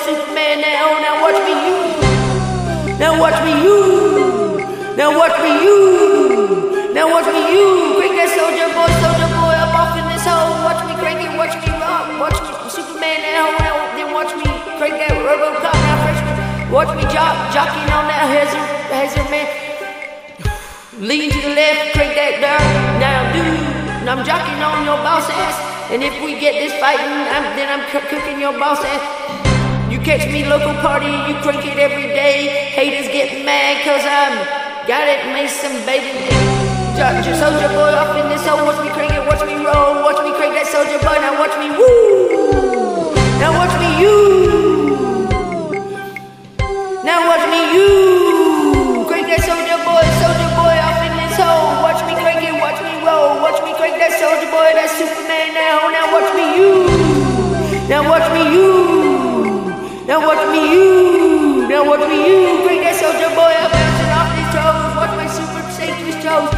Superman now. Now watch me you, now watch me you, now watch me you, now watch me you. Crank that soldier boy, soldier boy up off in this hole. Watch me crank it, watch me rock, watch me Superman hoe. Now then watch me crank that RoboCop now freshman. Watch me jock jockeying on that hazard hazard man. Lean to the left, crank that down, now dude. And I'm jockeying on your boss ass. And if we get this fighting, I'm, then I'm cooking your boss ass. You catch me local party, you crank it every day. Haters get mad cause I'm got it, made some baby. Judge your soldier boy off in this hole. Watch me crank it, watch me roll, watch me crank that soldier boy. Now watch me woo. You. Now you. That soldier boy up bouncing off these toes. Watch my super safety toes.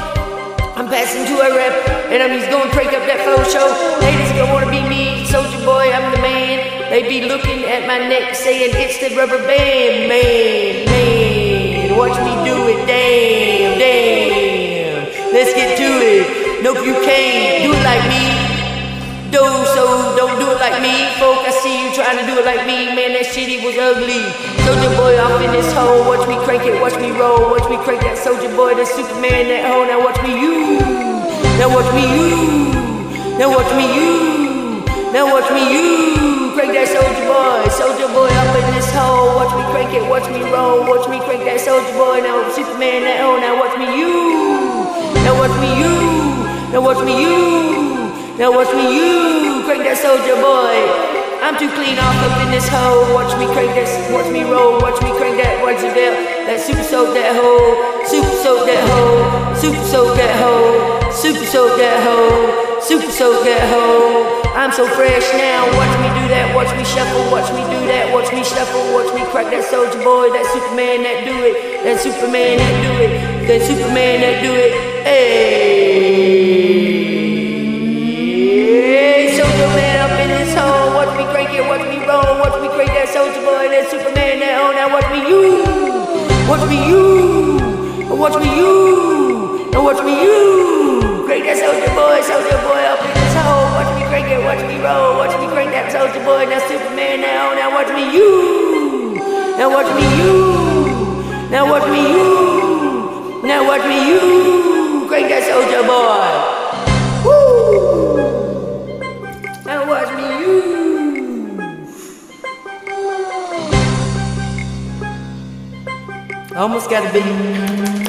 I'm passing to a rep, and I'm just gonna crank up that faux show. Haters gonna wanna be me, soldier boy, I'm the man. They be looking at my neck, saying it's the rubber band, man, man. Watch me do it, damn, damn. Let's get to it. Nope, you can't do it like me. Like me. Folk, I see you trying to do it like me. Man, that shitty was ugly. Soldier boy off in this hole. Watch me crank it, watch me roll. Watch me crank that soldier boy, that Superman, that hoe. Now watch me you. Now watch me you. Now watch me you. Now watch me you. Crank that soldier boy. Soldier boy up in this hole. Watch me crank it, watch me roll. Watch me crank that soldier boy. Now Superman, that hoe. Now watch me you. Now watch me you. Now watch me you. Now watch me you crank that soldier boy. I'm too clean off up in this hole. Watch me crank that, watch me roll. Watch me crank that, watch. That super soak that hole. Super soak that hole. Super soak that hole. Super soak that hole. Super soak that hole. I'm so fresh now. Watch me do that. Watch me shuffle. Watch me do that. Watch me shuffle. Watch me crack that soldier boy. That Superman that do it. That Superman that do it. That Superman that do it. Hey, Watch me crank that soldier boy. That Superman that on. Now watch me you. Watch me you. Oh, watch me you. Now watch me you. Crank that soldier boy. Soldier boy up in this hole. Watch me crank it. Watch me roll. Watch me crank that soldier boy. Now Superman now. Now watch me you. Now watch me you. Now watch me you. Now watch me you. Crank that soldier boy. Almost got a big.